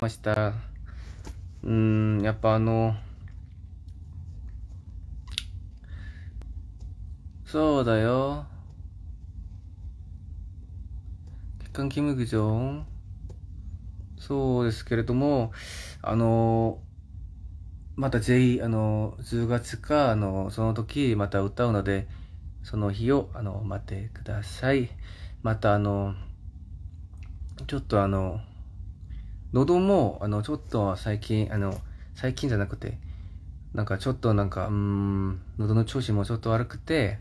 ました。うん、やっぱあの、そうだよ。血管キムグジョン。そうですけれども、あの、また J、あの、10月か、あの、その時また歌うので、その日を、あの、待ってください。またあの、ちょっとあの、喉も、あの、ちょっと最近、あの、最近じゃなくて、なんかちょっとなんか、うん、喉の調子もちょっと悪くて、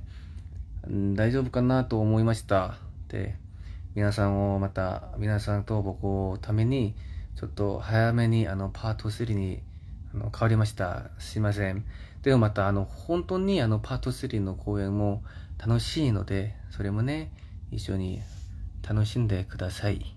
うん、大丈夫かなと思いました。で、皆さんをまた、皆さんと僕をために、ちょっと早めにあのパート3にあの変わりました。すいません。でもまたあの本当にあのパート3の公演も楽しいので、それもね、一緒に楽しんでください。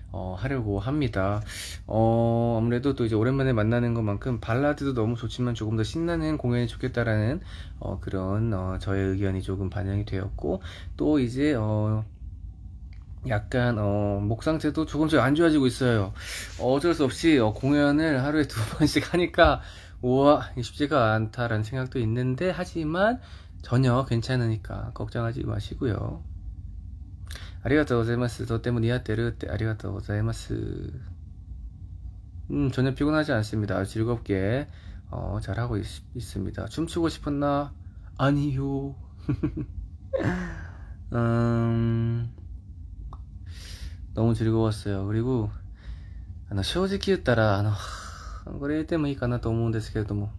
어, 하려고 합니다. 어, 아무래도 또 이제 오랜만에 만나는 것만큼 발라드도 너무 좋지만 조금 더 신나는 공연이 좋겠다라는 어, 그런 어, 저의 의견이 조금 반영이 되었고 또 이제 어, 약간 어, 목 상태도 조금씩 안 좋아지고 있어요. 어쩔 수 없이 어, 공연을 하루에 두 번씩 하니까 우와 쉽지가 않다라는 생각도 있는데 하지만 전혀 괜찮으니까 걱정하지 마시고요. ありがとうございます。とても似合ってるってありがとうございます。음 전혀 피곤하지 않습니다. 즐겁게 어, 잘하고 있, 있습니다. 춤추고 싶었나? 아니요. 음, 너무 즐거웠어요. 그리고 あの正直言ったらあのこれでもいいかなと思うんですけれども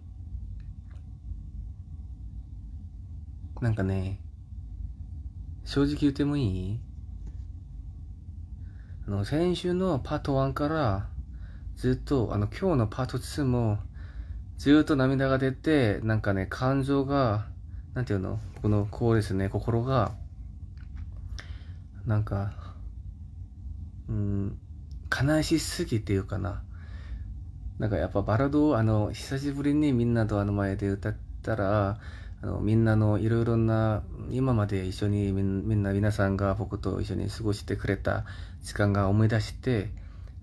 なんかね正直言ってもいいあ の、先週のパート1からずっと、あの、今日のパート2もずっと涙が出て、なんかね、感情が、なんていうのこの、こうですね、心が、なんか、うん、悲しすぎていうかな。なんかやっぱバラードをあの、久しぶりにみんなとあの前で歌ったら、あの、みんなのいろいろな、今まで一緒にみんな皆さんが僕と一緒に過ごしてくれた時間が思い出して、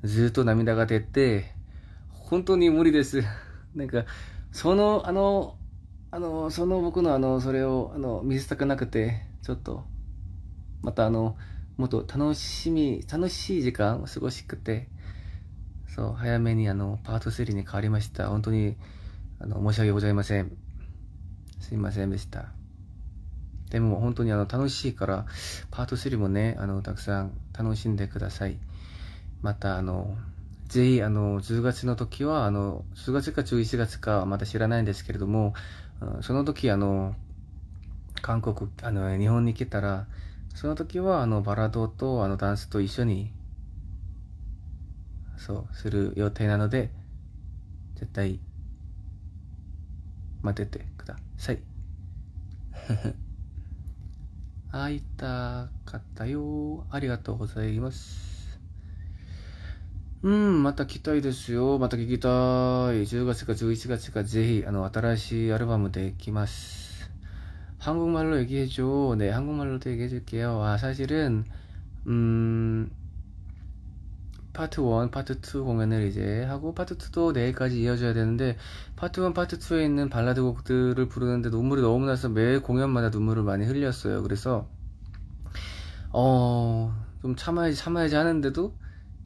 ずっと涙が出て、本当に無理です。なんか、その、あの、あの、その僕のあの、それを、あの、見せたくなくて、ちょっと、またあの、もっと楽しみ、楽しい時間を過ごしくて、そう、早めにあの、パート3に変わりました。本当に、あの、申し訳ございません。すいませんでした。でも本当にあの楽しいから、パート3もね、あの、たくさん楽しんでください。またあの、ぜひあの、10月の時は、あの、10月か11月かまだ知らないんですけれども、その時あの、韓国、あの、日本に来たら、その時はあの、バラードとあの、ダンスと一緒に、そう、する予定なので、絶対、待っててください。会いたかったよ。ありがとうございます。うん、また来たいですよ。また聞きたい。10月か11月かぜひ、あの、新しいアルバムできます。한국말로얘기해줘네한국말로도얘기해줄게요아사실은음 파트 1, 파트 2 공연을 이제 하고 파트 2도 내일까지 이어져야 되는데 파트 1, 파트 2에 있는 발라드 곡들을 부르는데 눈물이 너무 나서 매 공연마다 눈물을 많이 흘렸어요. 그래서 어, 좀 참아야지 참아야지 하는데도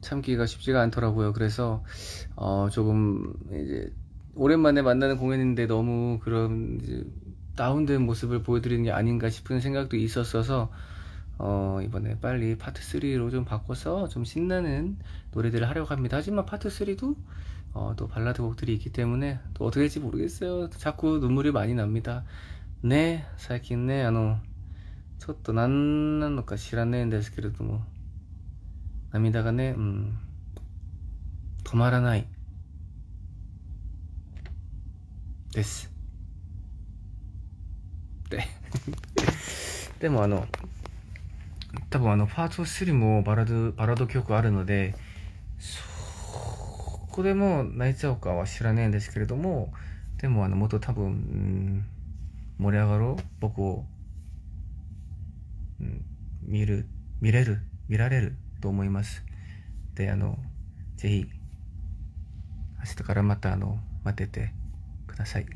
참기가 쉽지가 않더라고요. 그래서 어, 조금 이제 오랜만에 만나는 공연인데 너무 그런 다운된 모습을 보여드리는 게 아닌가 싶은 생각도 있었어서 어, 이번에 빨리 파트 3로 좀 바꿔서 좀 신나는 노래들을 하려고 합니다. 하지만 파트 3도 어, 또 발라드 곡들이 있기 때문에 또 어떻게 될지 모르겠어요. 자꾸 눈물이 많이 납니다. 네, 最近ね、あの、ちょっと何なのか知らないんですけれども、涙がね、うん、止まらない。 です。ででもあの、 多分あの、パート3もバラド、バラード曲あるので、そこでも泣いちゃうかは知らないんですけれども、でもあの、もっと多分、うん、盛り上がろう僕を、うん、見る、見れる、見られると思います。で、あの、ぜひ、明日からまたあの、待っててください。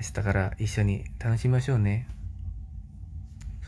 明日から一緒に楽しみましょうね。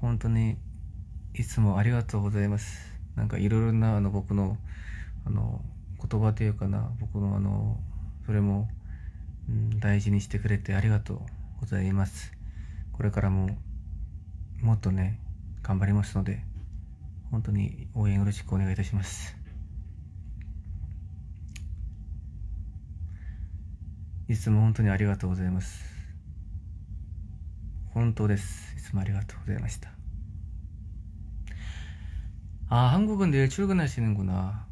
本当にいつもありがとうございます。なんかいろいろなあの僕のあの言葉というかな、僕のあの、それも、うん、大事にしてくれてありがとうございます。これからももっとね、頑張りますので、本当に応援よろしくお願いいたします。いつも本当にありがとうございます。 本当です。いつもありがとうございました。아 한국은 내일 출근하시는구나.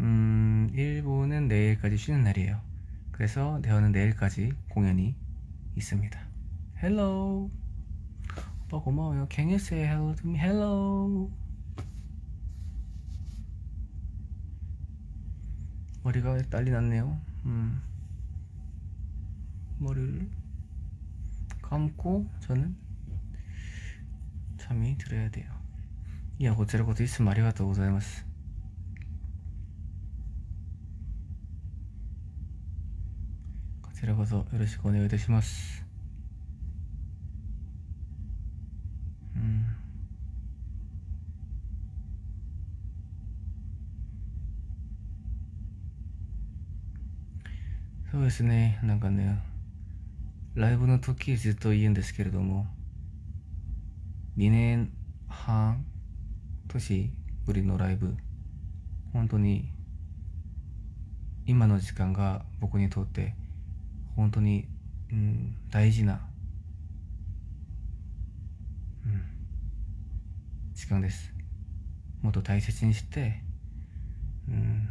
음, 일본은 내일까지 쉬는 날이에요. 그래서 대화는 내일까지 공연이 있습니다. 헬로. 오빠 고마워요. Can you say hello to me? Hello. 머리가 난리 났네요. 음. 머리를 감고 저는 잠이 들어야 돼요. いや、こちらこそいつもありがとうございます。 こちらこそよろしくお願いいたします。うん。そうですね、なんかね、 ライブの時ずっと言うんですけれども、2年半年ぶりのライブ、本当に今の時間が僕にとって本当に、うん、大事な、うん、時間です。もっと大切にして、うん、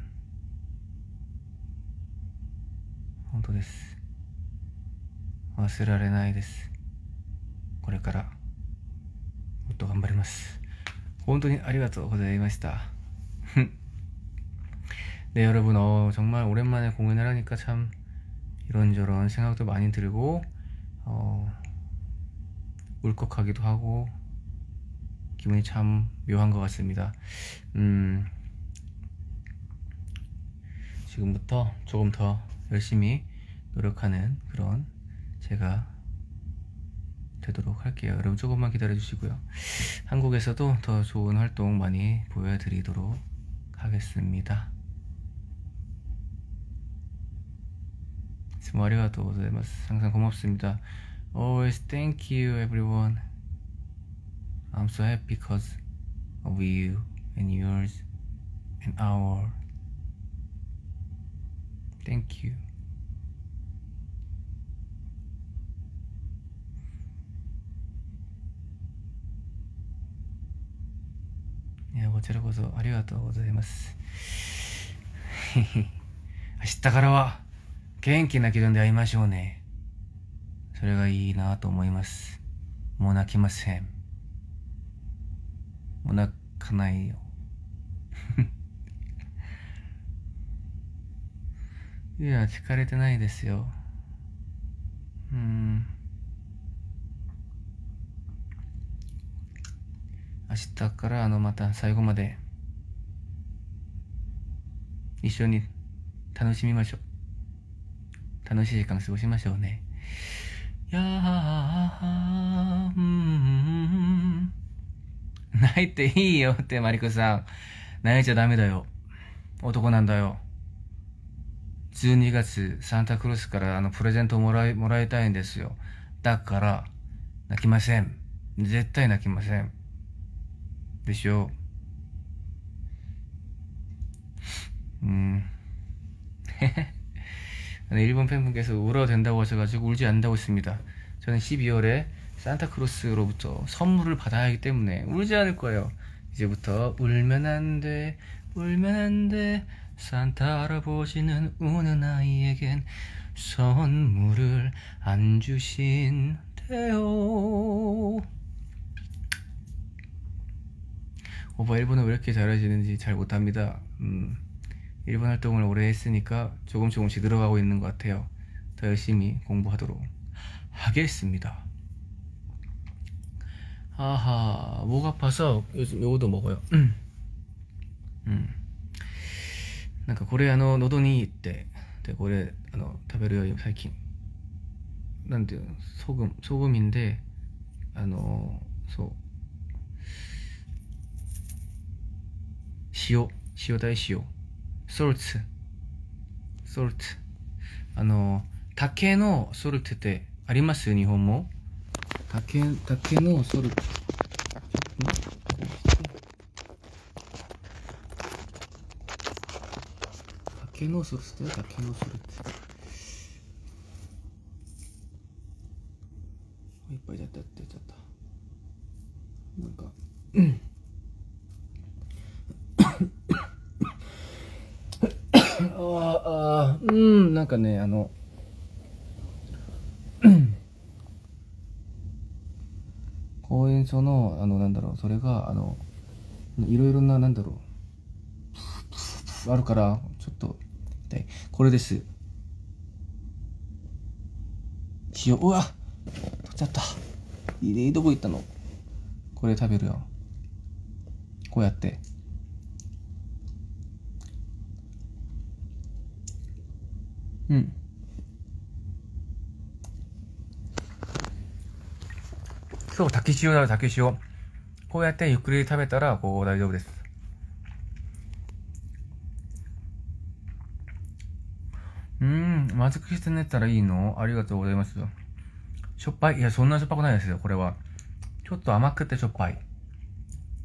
本当です。 忘れられないです。これから、もっと頑張ります。本当にありがとうございました。네여러분어정말오랜만에공연을하니까참 이런저런 생각도 많이 들고 어, 울컥하기도 하고 기분이 참 묘한 것 같습니다. 음, 지금부터 조금 더 열심히 노력하는 그런 제가 되도록 할게요. 여러분 조금만 기다려 주시고요. 한국에서도 더 좋은 활동 많이 보여드리도록 하겠습니다. 스마리와도 고자이마스 항상 고맙습니다. Always thank you everyone. I'm so happy because of you and yours and our. Thank you. こちらこそありがとうございます。明日からは元気な気分で会いましょうね。それがいいなと思います。もう泣きません。もう泣かないよ。いや、疲れてないですよ。うん。明日からあのまた最後まで一緒に楽しみましょう。楽しい時間過ごしましょうね。やー、うん、泣いていいよって、マリコさん。泣いちゃダメだよ。男なんだよ。12月サンタクロースからあのプレゼントをもらい、もらいたいんですよ。だから、泣きません。絶対泣きません。 드시오. 음. 네, 일본 팬분께서 울어 된다고 하셔가지고 울지 않는다고 했습니다. 저는 12월에 산타크로스로부터 선물을 받아야 하기 때문에 울지 않을 거예요. 이제부터 울면 안 돼, 울면 안 돼. 산타 할아버지는 우는 아이에겐 선물을 안 주신대요. 오빠 일본어 왜 이렇게 잘하시는지 잘 못합니다. 음. 일본 활동을 오래 했으니까 조금 조금씩 늘어가고 있는 것 같아요. 더 열심히 공부하도록 하겠습니다. 아하, 목 아파서 요즘 요거도 먹어요. 음. 음. なんかこれあの喉にいいってでこれあのソグソグミンであのそう 塩塩大塩ソルツ、ソルツ。あの竹のソルツってあります？日本も。竹竹のソルツ竹のソルト竹のソルツいっぱいだったってちゃったなんかうんああ、うん、なんかね、あの、公演所の、あの、なんだろう、それが、あの、いろいろな、なんだろう、あるから、ちょっと、これです。塩、うわ取っちゃった。いいどこ行ったの？これ食べるよ。こうやって。うん。そう、滝塩だよ、滝塩。こうやってゆっくり食べたら、こう、大丈夫です。うん、まずくして寝たらいいの？ありがとうございます。しょっぱい？いや、そんなしょっぱくないですよ、これは。ちょっと甘くてしょっぱい。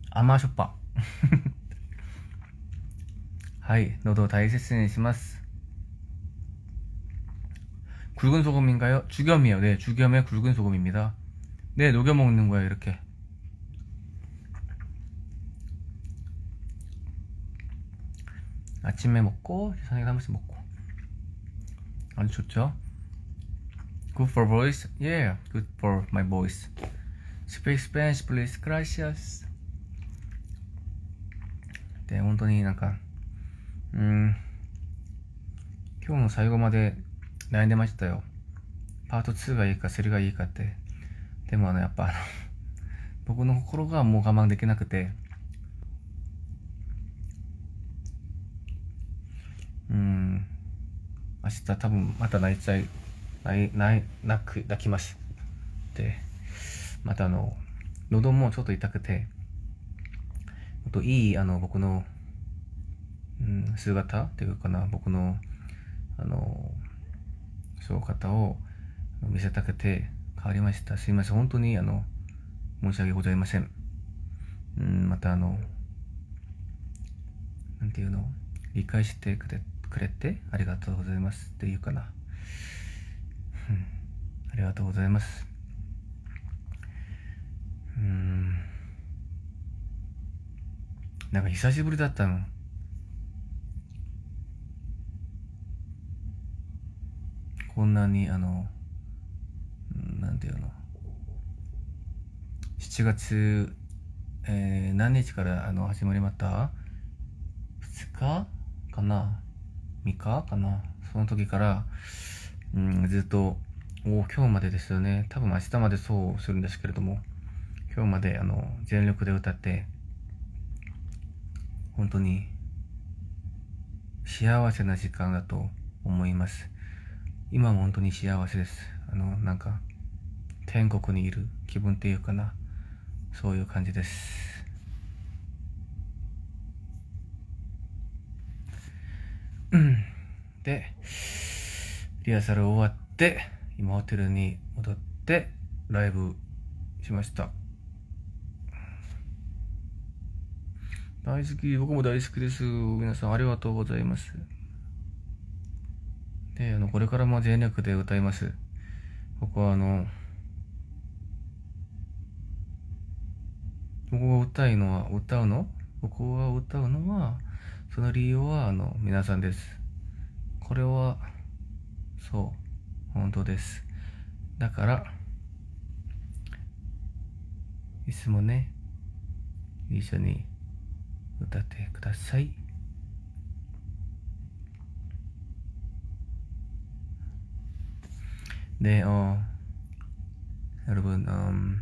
甘しょっぱ。はい、喉を大切にします。 굵은 소금인가요? 죽염이에요. 네, 죽염의 굵은 소금입니다. 네, 녹여 먹는 거예요, 이렇게. 아침에 먹고 저녁에 한 번씩 먹고 아주 좋죠. Good for voice. Yeah, good for my voice. Speak Spanish, please. Gracias. で、本当になんか、うん、今日の最後まで 悩んでましたよ。パート2がいいか3がいいかって。でもあの、やっぱ 僕の心がもう我慢できなくて、うん、明日多分また泣いちゃい、泣い、泣泣く、泣きます。で、またあの、喉もちょっと痛くて、もっといい、あの、僕の、うん、姿っていうかな、僕の、あの、そう方を見せたくて変わりました。すいません。本当にあの、申し訳ございません。うん、またあの、なんていうの理解してくれくれてありがとうございますっていうかな。ありがとうございます。うん。なんか久しぶりだったの。こんなにあのなんていうの。7月、えー、何日からあの始まりました？2日？かな？3日？かな？その時から、うん、ずっとお今日までですよね。多分明日までそうするんですけれども今日まであの全力で歌って本当に幸せな時間だと思います。今も本当に幸せです。あの、なんか、天国にいる気分っていうかな。そういう感じです。うん。て、リハーサル終わって、今ホテルに戻って、ライブしました。大好き、僕も大好きです。皆さんありがとうございます。で、あの、これからも全力で歌います。僕はあの、僕が歌いのは、歌うの？僕が歌うのは、その理由は、あの、皆さんです。これは、そう、本当です。だから、いつもね、一緒に歌ってください。 네, 어, 여러분, 음,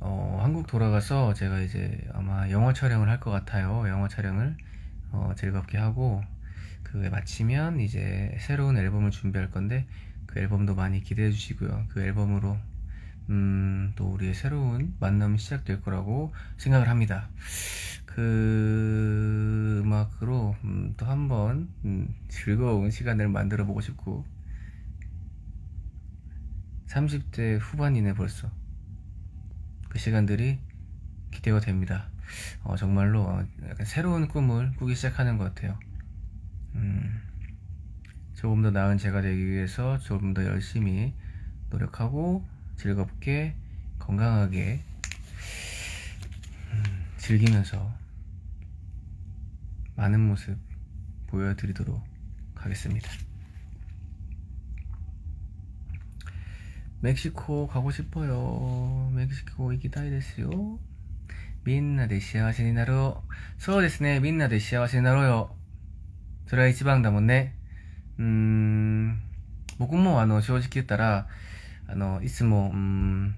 어, 한국 돌아가서 제가 이제 아마 영화 촬영을 할 것 같아요. 영화 촬영을 어, 즐겁게 하고 그에 마치면 이제 새로운 앨범을 준비할 건데 그 앨범도 많이 기대해 주시고요. 그 앨범으로 음, 또 우리의 새로운 만남이 시작될 거라고 생각을 합니다. 그 음악으로 음, 또 한번 음, 즐거운 시간을 만들어 보고 싶고. 30대 후반이네 벌써. 그 시간들이 기대가 됩니다. 어, 정말로 어, 약간 새로운 꿈을 꾸기 시작하는 것 같아요. 음, 조금 더 나은 제가 되기 위해서 조금 더 열심히 노력하고 즐겁게 건강하게 음, 즐기면서 많은 모습 보여드리도록 하겠습니다. 멕시코 가고 싶어요. 멕시코 이기다이 됐어요. みんなで幸せになろう。そうですね。みんなで幸せになろうよ。それは一番だもんね。うーん。僕もあの、正直言ったら、あの、いつも、うん、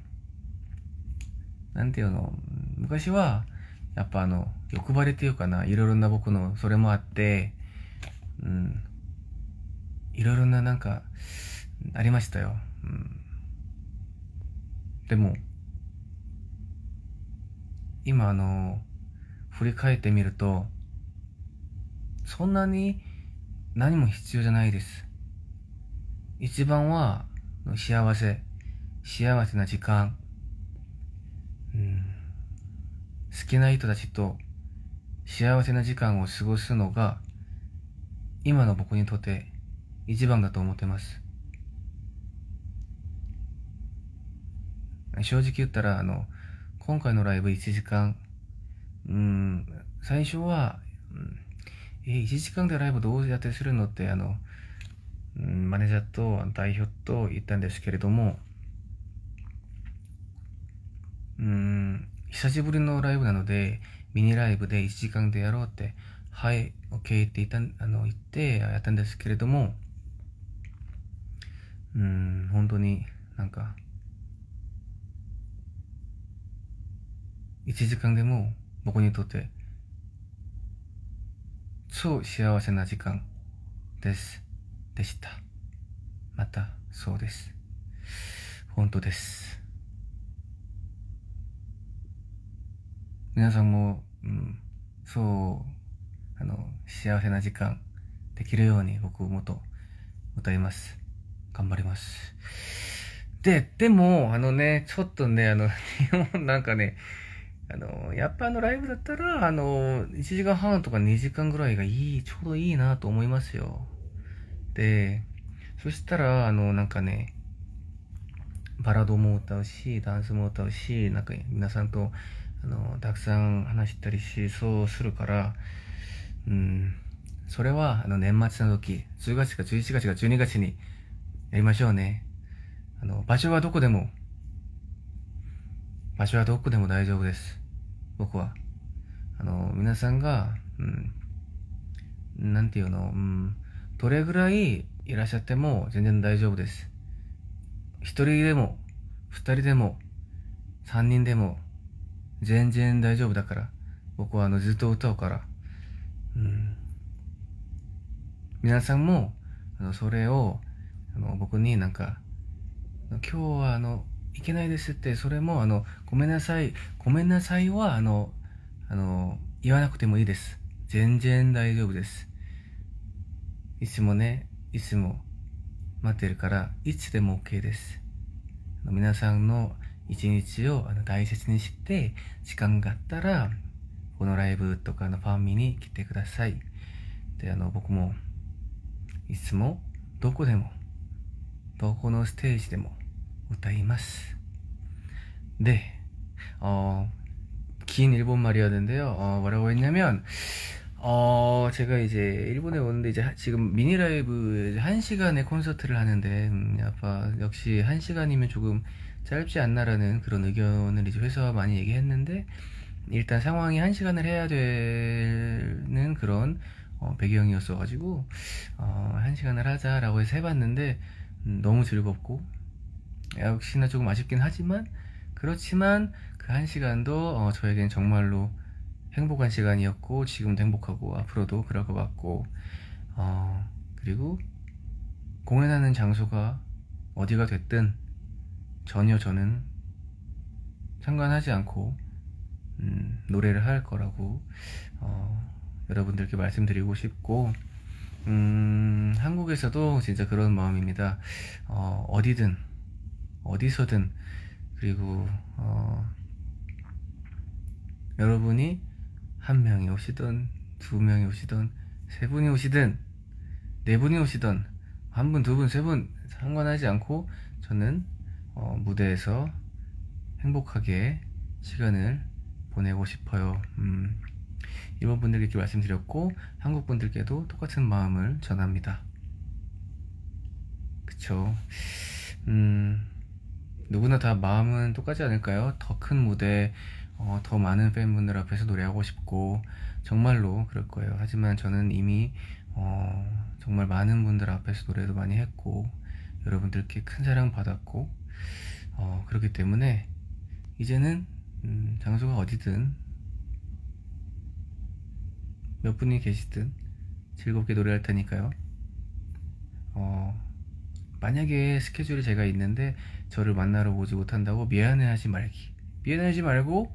なんていうの、昔は、 やっぱあの、欲張りっていうかな、いろいろな僕の、それもあって、うん、いろいろななんか、ありましたよ。うん、でも、今あの、振り返ってみると、そんなに何も必要じゃないです。一番は、幸せ、幸せな時間、うん、好きな人たちと幸せな時間を過ごすのが今の僕にとって一番だと思ってます。正直言ったら、あの、今回のライブ1時間、うん、最初は、うん、え、1時間でライブどうやってするのって、あの、うん、マネージャーと代表と言ったんですけれども、うん、久しぶりのライブなので、ミニライブで1時間でやろうって、はい、OK って言った、あの、言ってやったんですけれども、うん、本当になんか、1時間でも僕にとって超幸せな時間です。でした。また、そうです。本当です。皆さんも、うん、そう、あの、幸せな時間できるように僕もと歌います。頑張ります。で、でも、あのね、ちょっとね、あの、日本なんかね、あの、やっぱあのライブだったら、あの、1時間半とか2時間ぐらいがいい、ちょうどいいなと思いますよ。で、そしたら、あの、なんかね、バラードも歌うし、ダンスも歌うし、なんか皆さんとあの、たくさん話したりし、そうするから、うん、それは、あの、年末の時、10月か11月か12月にやりましょうね。あの、場所はどこでも、場所はどこでも大丈夫です。僕は。あの、皆さんが、うん、なんていうの、うん、どれぐらいいらっしゃっても全然大丈夫です。一人でも、二人でも、三人でも、全然大丈夫だから。僕はあのずっと歌うから。うん。皆さんも、あの、それを、あの、僕になんか、今日はあの、いけないですって、それもあの、ごめんなさい、ごめんなさいは、あの、あの、言わなくてもいいです。全然大丈夫です。いつもね、いつも待ってるから、いつでも OK です。皆さんの一日を大切にして、時間があったら、このライブとかのファンミに来てください。で、あの、僕も、いつも、どこでも、どこのステージでも歌います。で、어 긴 일본 말이었는데요. 어, 뭐라고 했냐면, 어, 제가 이제 일본에 오는데 이제 지금 미니 라이브 1시간의 콘서트를 하는데, 음, 아빠 역시 1시간이면 조금 짧지 않나라는 그런 의견을 이제 회사와 많이 얘기했는데, 일단 상황이 1시간을 해야 되는 그런 어, 배경이었어 가지고, 어, 1시간을 하자라고 해서 해봤는데, 음, 너무 즐겁고, 역시나 조금 아쉽긴 하지만, 그렇지만 그한 시간도 어, 저에겐 정말로 행복한 시간이었고 지금도 행복하고 앞으로도 그럴 것 같고 어, 그리고 공연하는 장소가 어디가 됐든 전혀 저는 상관하지 않고 음, 노래를 할 거라고 어, 여러분들께 말씀드리고 싶고 음, 한국에서도 진짜 그런 마음입니다. 어, 어디든 어디서든 그리고 어, 여러분이 한 명이 오시던 두 명이 오시던 세 분이 오시든 네 분이 오시던 한 분, 두 분, 세 분 상관하지 않고 저는 어, 무대에서 행복하게 시간을 보내고 싶어요. 음, 일본 분들께 말씀드렸고 한국 분들께도 똑같은 마음을 전합니다. 그쵸? 음, 누구나 다 마음은 똑같지 않을까요? 더 큰 무대, 어, 더 많은 팬분들 앞에서 노래하고 싶고 정말로 그럴 거예요. 하지만 저는 이미 어, 정말 많은 분들 앞에서 노래도 많이 했고 여러분들께 큰 사랑 받았고 어, 그렇기 때문에 이제는 음, 장소가 어디든 몇 분이 계시든 즐겁게 노래할 테니까요. 어, 만약에 스케줄이 제가 있는데 저를 만나러 오지 못한다고 미안해하지 말기. 미안해하지 말고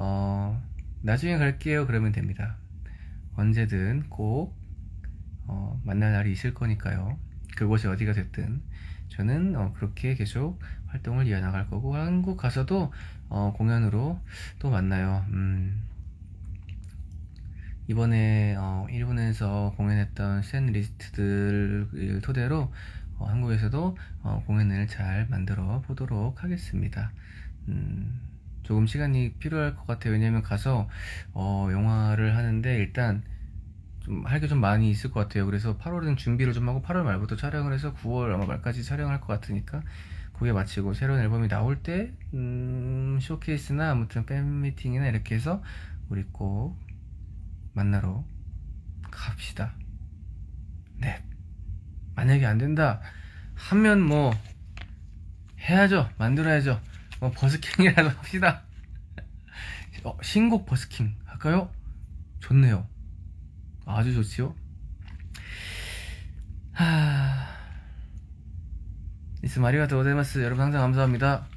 어, 나중에 갈게요 그러면 됩니다. 언제든 꼭 어, 만날 날이 있을 거니까요. 그곳이 어디가 됐든 저는 어, 그렇게 계속 활동을 이어나갈 거고 한국 가서도 어, 공연으로 또 만나요. 음, 이번에 어, 일본에서 공연했던 샌 리스트들을 토대로 어, 한국에서도 어, 공연을 잘 만들어 보도록 하겠습니다. 음, 조금 시간이 필요할 것 같아요. 왜냐면 가서 어, 영화를 하는데 일단 좀 할 게 좀 많이 있을 것 같아요. 그래서 8월은 준비를 좀 하고 8월 말부터 촬영을 해서 9월 아마 말까지 촬영할 것 같으니까 그게 마치고 새로운 앨범이 나올 때 음, 쇼케이스나 아무튼 팬 미팅이나 이렇게 해서 우리 꼭 만나러 갑시다. 네. 만약에 안 된다 하면 뭐 해야죠 만들어야죠 뭐 버스킹이라도 합시다 어, 신곡 버스킹 할까요? 좋네요 아주 좋지요 하... 이스 마리가토 고자이마스 여러분 항상 감사합니다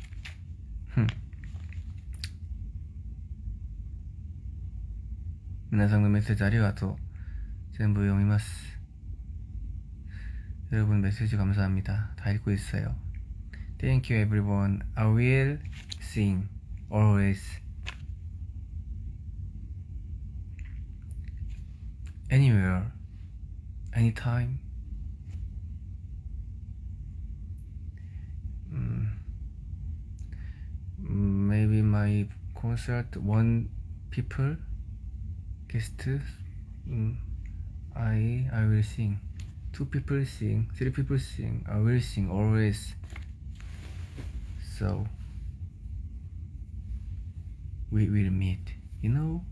흠. 皆さんのメッセージありがとう全部読みます 여러분 메시지 감사합니다. 다 읽고 있어요. Thank you everyone. I will sing always. Anywhere, anytime. Mm, maybe my concert one people guest. Mm, I I will sing. two people sing, three people sing, I will sing always. So we will meet, you know?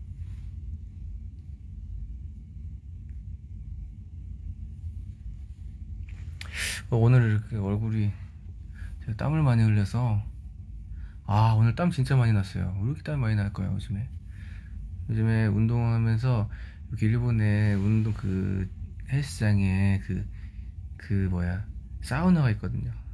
어, 오늘 이렇게 얼굴이 제가 땀을 많이 흘려서 아 오늘 땀 진짜 많이 났어요 왜 이렇게 땀이 많이 날까요 요즘에 요즘에 운동하면서 여기 일본에 운동 그 헬스장에 그, 그 뭐야, 사우나가 있거든요.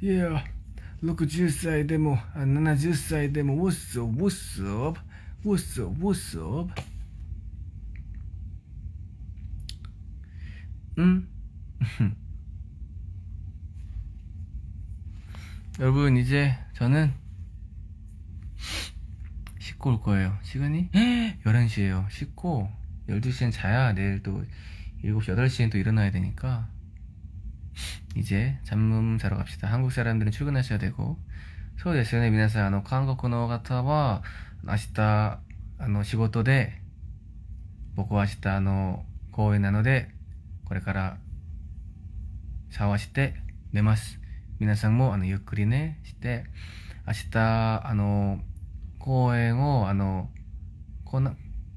Yeah. 60歳でも、70歳でも、what's up, what's up? What's up, what's up? 응? 여러분 이제 저는 씻고 올 거예요 시간이 11시에요 씻고 12시엔 자야 내일 또 7시 8시엔 또 일어나야 되니까 이제 잠 자러 갑시다 한국 사람들은 출근하셔야 되고 そうですよね皆さんあの韓国の方は明日あの仕事で僕は明日あの公演なのでこれからシャワーして寝ます。皆さんもあのゆっくりね、して、明日、あの、公演を、あの、来な、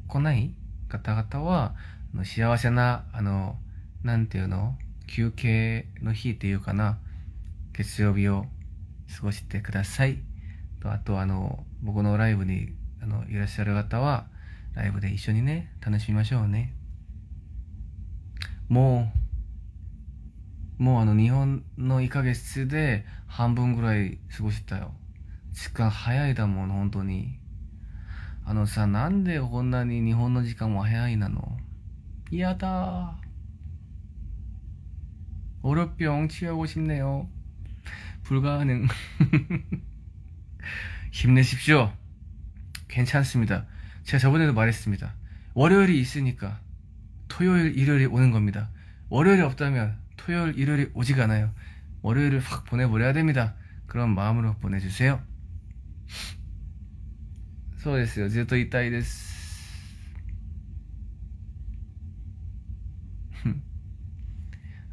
来ない方々は、あの幸せな、あの、なんていうの 休憩の日っていうかな、月曜日を過ごしてください。と、あと、あの、僕のライブに、あの、いらっしゃる方は、ライブで一緒にね、楽しみましょうね。もう、もうあの日本の1ヶ月で半分ぐらい過ごしたよ。時間早いだもん、本当に。あのさ、なんでこんなに日本の時間も早いなの？嫌だ。 월요병 취하고 싶네요. 불가능. 힘내십시오. 괜찮습니다. 제가 저번에도 말했습니다. 월요일이 있으니까 토요일, 일요일이 오는 겁니다. 월요일이 없다면 토요일, 일요일이 오지가 않아요. 월요일을 확 보내버려야 됩니다. 그런 마음으로 보내주세요. そうですよ。ずっといたいです。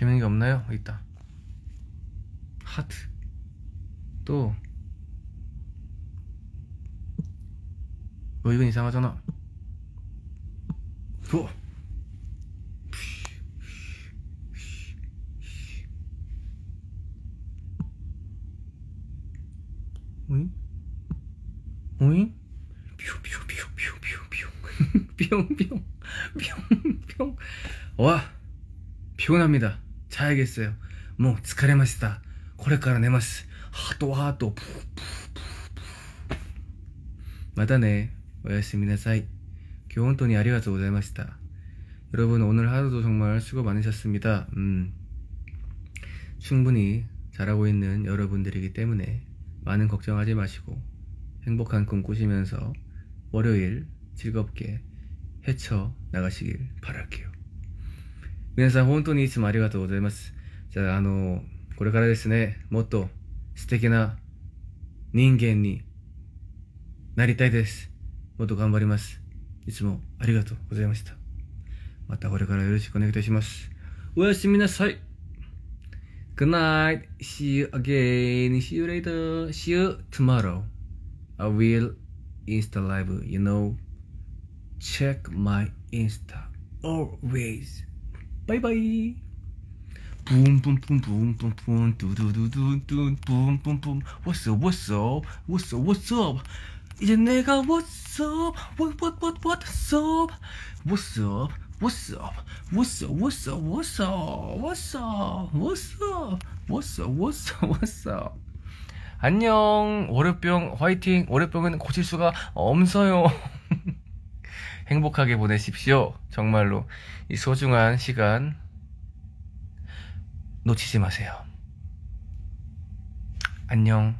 재밌는 게 없나요여기있다 하트 또 어 이건 이상하잖아. 어. 오잉? 오잉? 뿅뿅뿅뿅뿅뿅. 뿅 뿅. 와. 피곤합니다 자야겠어요 뭐, 疲れましたこれから寝ます 하도 하도 푸푸푸푸またね おやすみなさい 교원돈이 아리가또 고자이마시다. 여러분 오늘 하루도 정말 수고 많으셨습니다. 음, 충분히 잘하고 있는 여러분들이기 때문에 많은 걱정하지 마시고 행복한 꿈 꾸시면서 월요일 즐겁게 헤쳐 나가시길 바랄게요. 皆さん本当にいつもありがとうございます。じゃあ、あの、これからですね、もっと素敵な人間になりたいです。もっと頑張ります。いつもありがとうございました。またこれからよろしくお願いいたします。おやすみなさい。Good night. See you again. See you later. See you tomorrow. I will Insta live, you know. Check my Insta. Always. What's up, what's up, what's up, what's up? 이제 내가 what's up what's up what's up what's up what's up what's up 안녕 월요병 화이팅 월요병은 고칠 수가 없어요 행복하게 보내십시오. 정말로 이 소중한 시간 놓치지 마세요. 안녕